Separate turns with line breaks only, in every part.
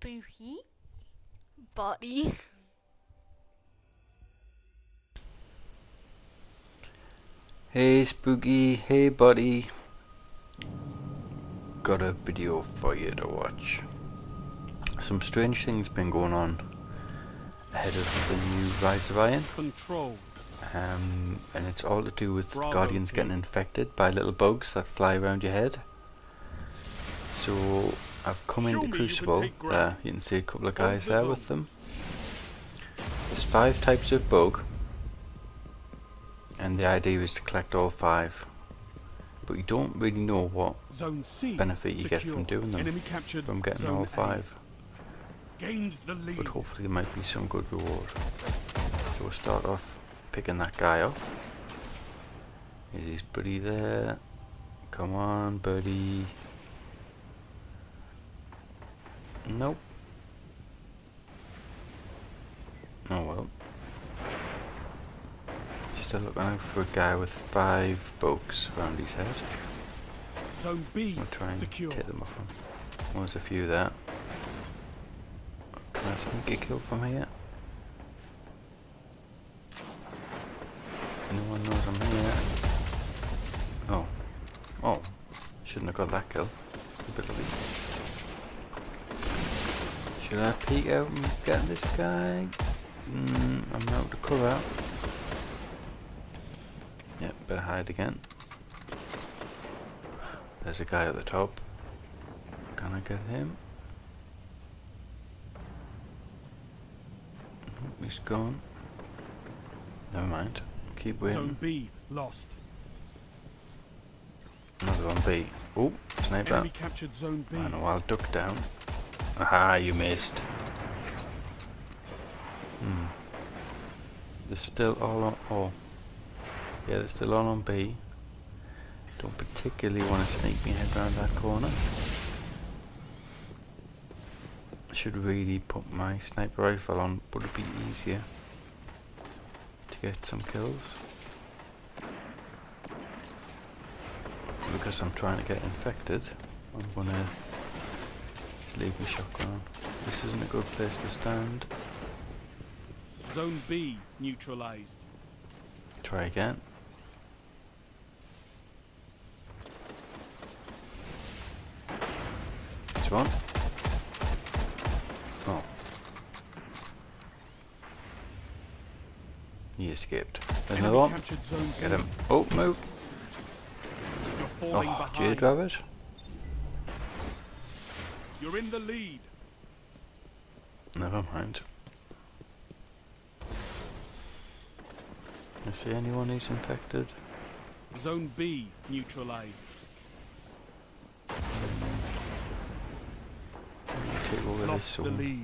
spooky body.
Hey Spooky, hey buddy. Got a video for you to watch. Some strange things been going on ahead of the new Rise of Iron.
Control.
Um, and it's all to do with
Bravo
Guardians getting infected by little bugs that fly around your head. So I've come
Show
into
me you
Crucible. There, uh, you can see a couple of guys there with them. There's five types of bug, and the idea is to collect all five. But you don't really know what benefit you get from doing them, from getting
Zone
all five.
Gained the lead.
But hopefully there might be some good reward. So we'll start off picking that guy off. Is his buddy there? Come on, buddy. Nope. Oh well. Still looking out for a guy with five bugs around his head.
Zone B.
We'll try and
secure.
take them off him. Oh, there's a few there. Can I sneak a kill from here? No one knows I'm here. Oh. Oh. Shouldn't have got that kill. Ability. Should I peek out and get this guy? Mm, I'm out to cover. Yep, better hide again. There's a guy at the top. Can I get him? Nope, He's gone. Never mind. Keep waiting.
Zone B lost.
Another one B. Oh, sniper.
Enemy captured Zone B.
I know, I'll duck down. Aha, you missed. Hmm. They're still all on. Oh. Yeah, they're still all on B. Don't particularly want to sneak me head round that corner. I should really put my sniper rifle on, would it be easier to get some kills? Because I'm trying to get infected, I'm gonna leave my shotgun. This isn't a good place to stand.
Zone B neutralized.
Try again. This one. Oh. He escaped. There's another one.
captured Zone B.
Get him. Oh, move. Oh. Jade Rabbit.
You're in the lead.
Never mind. I see anyone who's infected?
Zone B neutralized.
Let me take over this
Lost the lead.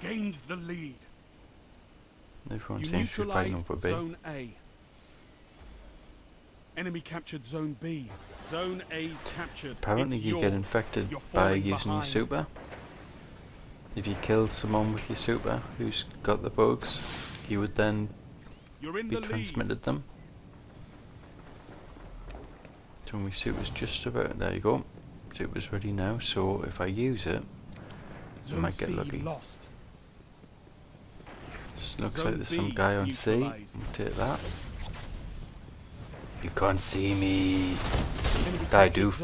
Gained the lead.
Everyone
You
seems to be fighting over B.
Zone A. Enemy captured Zone B. Zone A's captured.
Apparently
It's
you get infected by using your super. If you kill someone with your super who's got the bugs, you would then be
the lead.
transmitted them. So my super's just about, there you go. Super's ready now, so if I use it,
Zone
might get
C
lucky.
lost.
this looks
Zone
like there's some
B
guy on C. We'll take that. You can't see me. Die, doof.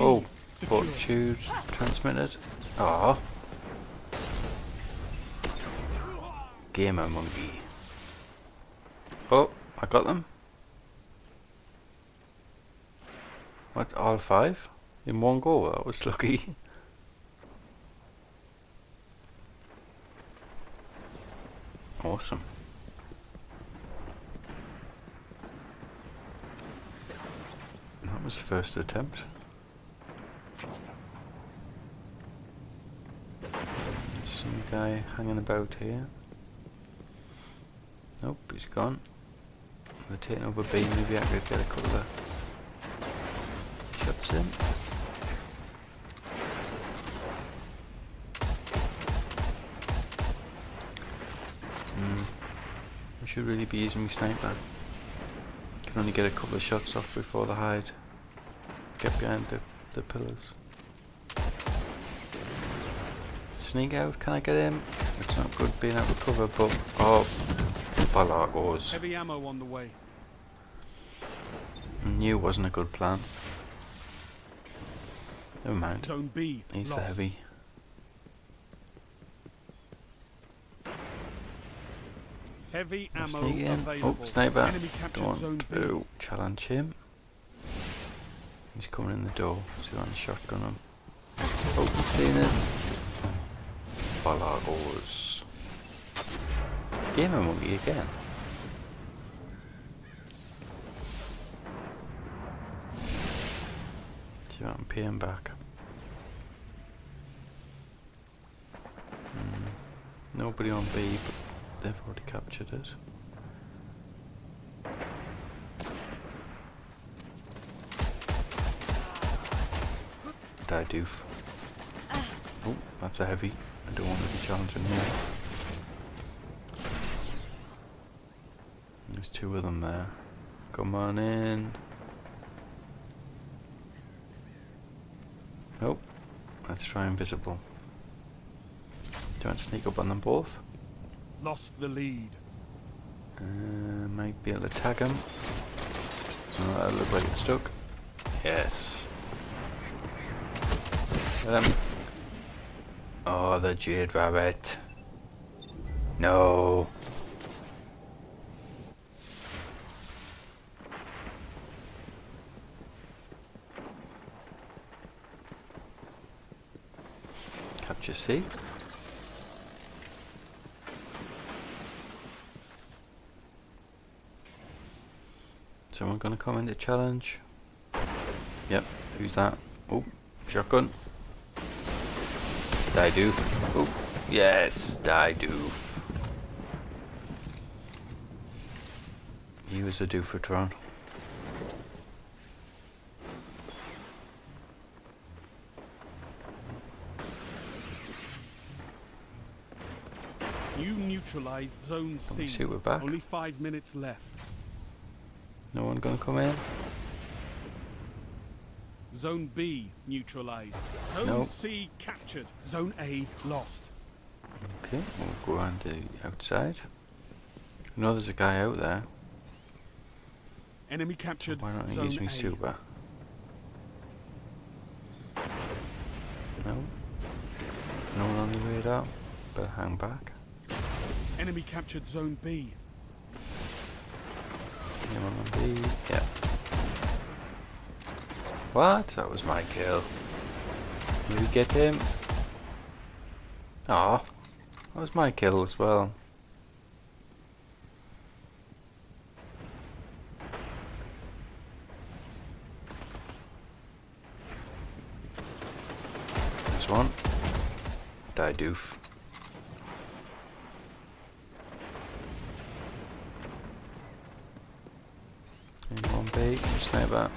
Oh, fortitude transmitted. Ah. Gamer monkey. Oh, I got them. What, all five? In one go? That was lucky. Awesome. Was the first attempt. Some guy hanging about here. Nope, he's gone. They're taking over B, maybe I could get a couple of shots in. Hmm. I should really be using my sniper. can only get a couple of shots off before they hide. Get behind the, the pillars. Sneak out, can I get him? It's not good being out of cover, but... Oh, Balagos.
Heavy ammo on the way.
Knew wasn't a good plan. Never mind.
Zone B.
He's the heavy.
Heavy ammo
Sneak in.
Oh, available.
Oh, sniper. Don't want to challenge him. He's coming in the door. See if I can shotgun him. Oh, he's seen us. Balagos. Gamer monkey again. See if I'm pay him back. Hmm. Nobody on B, but they've already captured it. Die doof. Oh, that's a heavy. I don't want to be challenging here. There's two of them there. Come on in. Nope. Let's try invisible. Do you want to sneak up on them both?
Lost the lead.
Uh, might be able to tag him. Oh, that looked like it's stuck. Yes. Get him. Oh, the jade rabbit. No. Capture C. Someone gonna come in to challenge? Yep, who's that? Oh, shotgun. Die doof. Oh, yes, die doof. He was a doofatron.
You neutralized zone C.
see we're back?
Only five minutes left.
No one gonna come in?
Zone B neutralized. Zone
No.
C captured. Zone A lost.
Okay, we'll go around the outside. I know there's a guy out there.
Enemy captured.
why don't I use my super? No? No one on the radar? Better hang back.
Enemy captured zone B.
Anyone on B? Yeah. What? That was my kill. We get him? Aw. That was my kill as well. This one. Die doof. One sniper.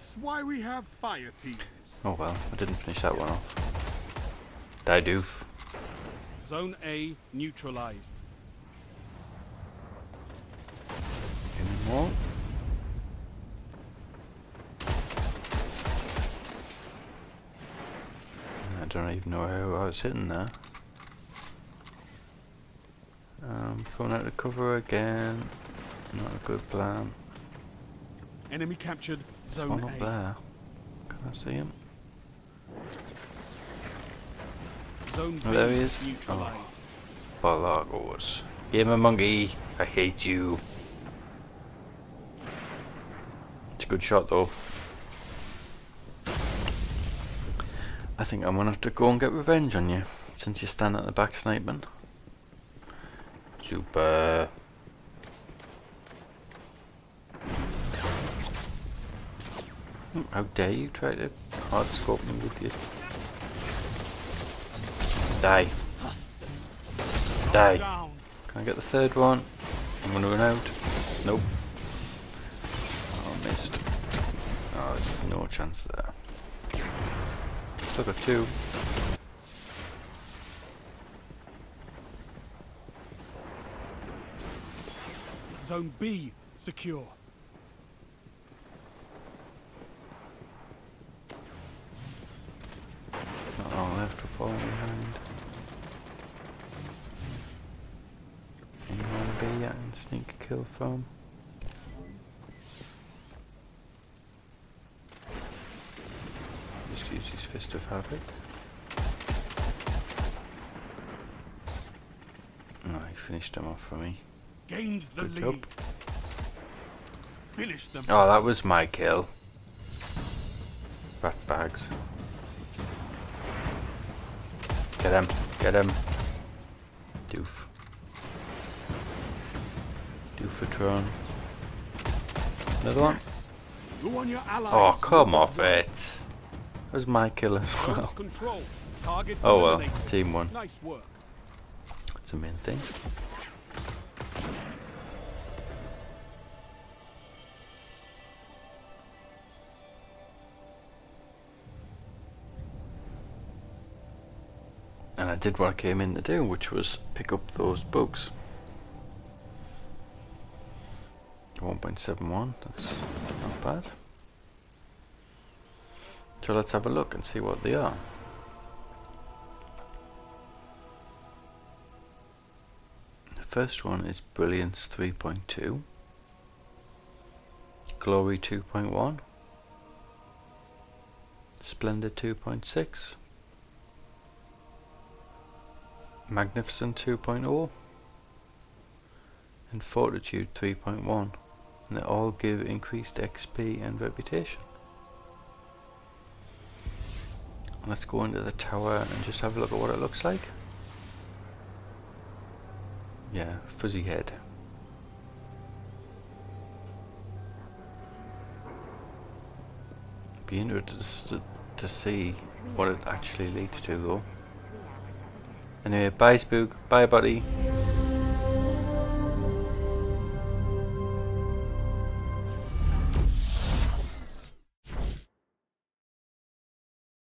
That's why we have fire teams.
Oh well, I didn't finish that one off. Die doof.
Zone A neutralized.
Any more? I don't even know how I was sitting there. Um, coming out of cover again. Not a good plan.
Enemy captured
There's one up there. Can I see him?
Zone
Oh, there he is.
neutralized. Oh.
Balagos. Gamer monkey, I hate you. It's a good shot though. I think I'm gonna have to go and get revenge on you since you stand at the back sniping. Super. How dare you try to hard scope me with you? Die. Die. Can I get the third one? I'm gonna run out. Nope. Oh, missed. Oh, there's no chance there. Still got two.
Zone B secure.
Left to fall behind. Anyone B I can sneak a kill from? Just use his fist of havoc. No, he finished him off for me.
Gained the
Good
lead.
job.
Finish them.
Oh, that was my kill. Rat bags. Get him, get him. Doof. Doofatron. Another one?
Yes. You and your allies.
Oh, come off it. That was my kill as well. Oh well, team one. That's the main thing. Did what I came in to do, which was pick up those bugs. 1.71, that's not bad. So let's have a look and see what they are. The first one is Brilliance 3.2, Glory 2.1, Splendor 2.6, Magnificent 2.0, and Fortitude 3.1, and they all give increased XP and reputation. Let's go into the tower and just have a look at what it looks like. Yeah, fuzzy head. Be interested to see what it actually leads to though. Anyway, bye Spook, bye buddy.